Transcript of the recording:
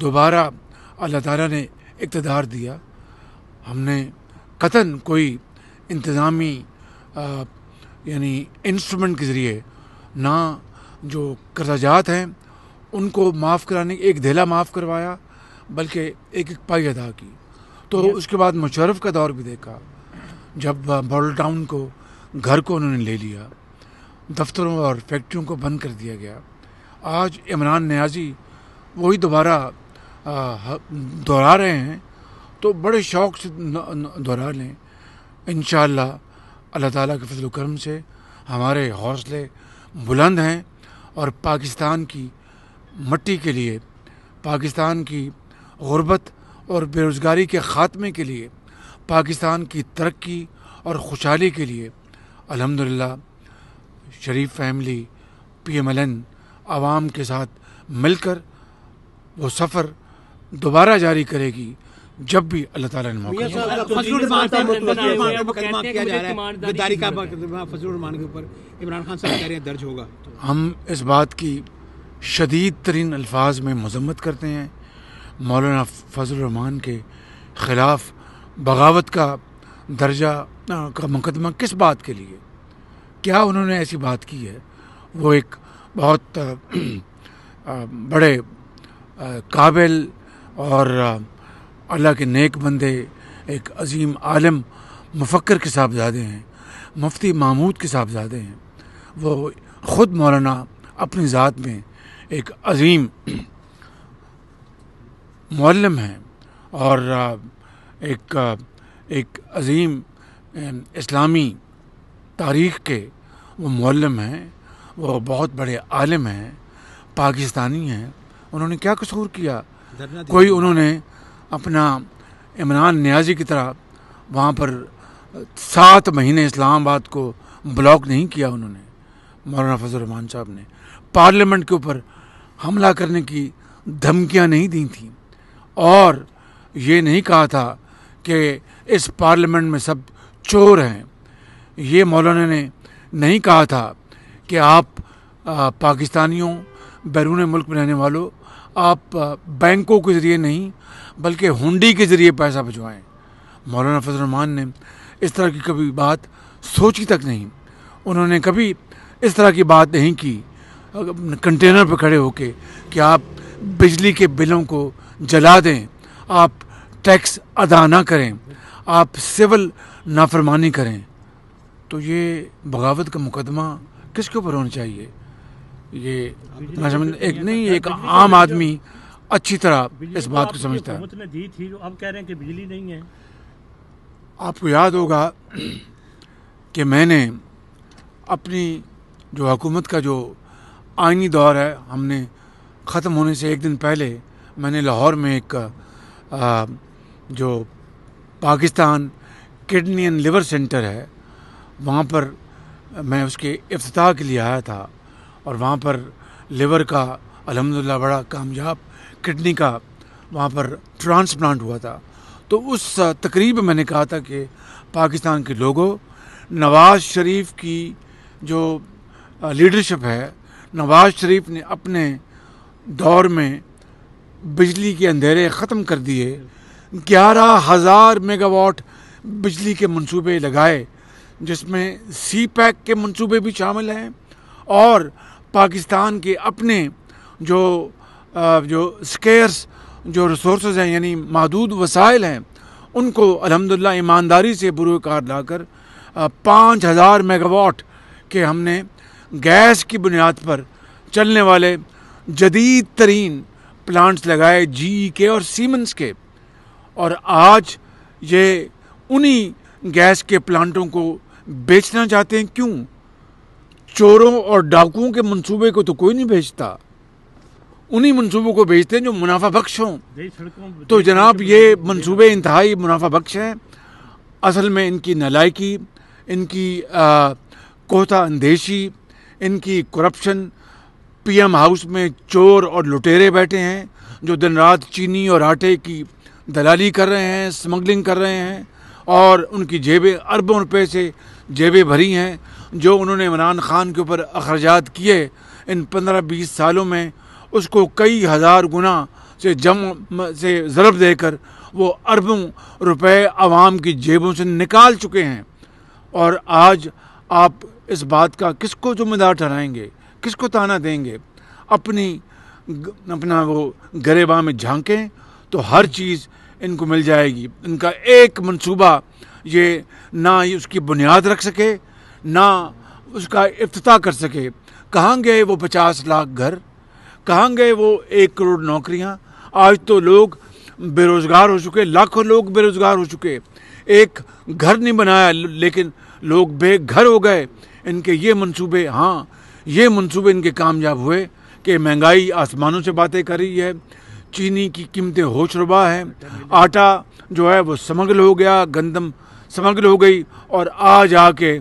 دوبارہ اللہ تعالیٰ نے اقتدار دیا۔ ہم نے قطن کوئی انتظامی یعنی انسٹرومنٹ کے ذریعے نہ جو قرضہ جات ہیں ان کو معاف کرانے ایک دھیلا معاف کروایا بلکہ ایک ایک پائی ادا کی۔ تو اس کے بعد مشرف کا دور بھی دیکھا۔ جب ماڈل ٹاؤن کو گھر کو انہوں نے لے لیا دفتروں اور فیکٹریوں کو بند کر دیا گیا۔ آج عمران نیازی وہی دوبارہ دہرا رہے ہیں تو بڑے شوق سے دہرا لیں۔ انشاءاللہ اللہ تعالیٰ کے فضل و کرم سے ہمارے حوصلے بلند ہیں اور پاکستان کی مٹی کے لیے، پاکستان کی غربت اور بے روزگاری کے خاتمے کے لیے، پاکستان کی ترقی اور خوشحالی کے لیے۔ الحمدللہ Sharif family, P M L N, عوام کے ساتھ مل کر وہ سفر دوبارہ جاری کرے گی جب بھی اللہ تعالیٰ نے موقع ہم اس بات کی شدید ترین الفاظ میں مذمت کرتے ہیں۔ مولانا فضل الرحمان کے خلاف بغاوت کا درجہ کا مقدمہ کس بات کے لیے؟ کیا انہوں نے ایسی بات کی ہے؟ وہ ایک بہت بڑے قابل اور اللہ کے نیک بندے ایک عظیم عالم مفکر کے صاحبزادے ہیں، مفتی محمود کے صاحبزادے ہیں۔ وہ خود مولانا اپنی ذات میں ایک عظیم معلم ہیں اور ایک ایک عظیم اسلامی تاریخ کے وہ معلم ہیں، وہ بہت بڑے عالم ہیں، پاکستانی ہیں۔ انہوں نے کیا قصور کیا؟ کوئی انہوں نے اپنا عمران نیازی کی طرح وہاں پر سات مہینے اسلام آباد کو بلاک نہیں کیا انہوں نے، مولانا فضل الرحمان صاحب نے۔ پارلیمنٹ کے اوپر حملہ کرنے کی دھمکیاں نہیں دی تھیں۔ اور یہ نہیں کہا تھا کہ اس پارلیمنٹ میں سب چور ہیں۔ یہ مولانا نے نہیں کہا تھا کہ آپ پاکستانیوں، بیرون ملک میں رہنے والوں آپ بینکوں کے ذریعے نہیں، بلکہ ہنڈی کے ذریعے پیسہ بھجوائیں۔ مولانا فضل الرحمان نے اس طرح کی کبھی بات سوچی تک نہیں۔ انہوں نے کبھی اس طرح کی بات نہیں کی، کنٹینر پہ کھڑے ہو کے کہ آپ بجلی کے بلوں کو جلا دیں، آپ ٹیکس ادا نہ کریں، آپ سول نافرمانی کریں۔ تو یہ بغاوت کا مقدمہ کس کے اوپر ہونا چاہیے؟ یہ ایک نہیں ایک عام آدمی اچھی طرح اس بات کو سمجھتا ہے۔ آپ کو یاد ہوگا کہ میں نے اپنی جو حکومت کا جو آئینی دور ہے ہم نے ختم ہونے سے ایک دن پہلے میں نے لاہور میں ایک جو Pakistan kidney and liver centre ہے وہاں پر میں اس کے افتتاح کے لیے آیا تھا۔ اور وہاں پر لیور کا الحمدللہ بڑا کامیاب، کڈنی کا وہاں پر ٹرانسپلانٹ ہوا تھا۔ تو اس تقریب میں نے کہا تھا کہ پاکستان کے لوگوں، نواز شریف کی جو لیڈرشپ ہے، نواز شریف نے اپنے دور میں بجلی کے اندھیرے ختم کر دیے۔ گیارہ ہزار میگا واٹ بجلی کے منصوبے لگائے، جس میں سی پیک کے منصوبے بھی شامل ہیں اور پاکستان کے اپنے جو جو اسکیئرس جو ریسورسز ہیں یعنی محدود وسائل ہیں، ان کو الحمدللہ ایمانداری سے بروئے کار لا کر پانچ ہزار میگا واٹ کے ہم نے گیس کی بنیاد پر چلنے والے جدید ترین پلانٹس لگائے جی ای کے اور سیمنس کے۔ اور آج یہ انہی گیس کے پلانٹوں کو بیچنا چاہتے ہیں۔ کیوں؟ چوروں اور ڈاکوؤں کے منصوبے کو تو کوئی نہیں بیچتا انہی منصوبوں کو بیچتے ہیں جو منافع بخش ہوں۔ تو جناب یہ منصوبے انتہائی منافع بخش ہیں۔ اصل میں ان کی نلائکی ان کی کوتا اندیشی ان کی کرپشن پی ایم ہاؤس میں چور اور لٹیرے بیٹھے ہیں جو دن رات چینی اور آٹے کی دلالی کر رہے ہیں سمگلنگ کر رہے ہیں اور ان کی جیبیں اربوں روپے سے جیبیں بھری ہیں۔ جو انہوں نے عمران خان کے اوپر اخراجات کیے ان پندرہ بیس سالوں میں، اس کو کئی ہزار گنا سے جم سے ضرب دے کر وہ اربوں روپے عوام کی جیبوں سے نکال چکے ہیں۔ اور آج آپ اس بات کا کس کو ذمہ دار ٹھہرائیں گے؟ کس کو تانا دیں گے؟ اپنی اپنا وہ گریباں میں جھانکیں تو ہر چیز ان کو مل جائے گی۔ ان کا ایک منصوبہ یہ نہ اس کی بنیاد رکھ سکے نہ اس کا افتتاح کر سکے۔ کہاں گئے وہ پچاس لاکھ گھر؟ کہاں گئے وہ ایک کروڑ نوکریاں؟ آج تو لوگ بے روزگار ہو چکے، لاکھوں لوگ بے روزگار ہو چکے۔ ایک گھر نہیں بنایا، لیکن لوگ بے گھر ہو گئے۔ ان کے یہ منصوبے ہاں یہ منصوبے ان کے کامیاب ہوئے کہ مہنگائی آسمانوں سے باتیں کر رہی ہے، چینی کی قیمتیں ہوش ربا ہیں۔ آٹا جو ہے وہ سمگل ہو گیا، گندم سمگل ہو گئی اور آج آ کے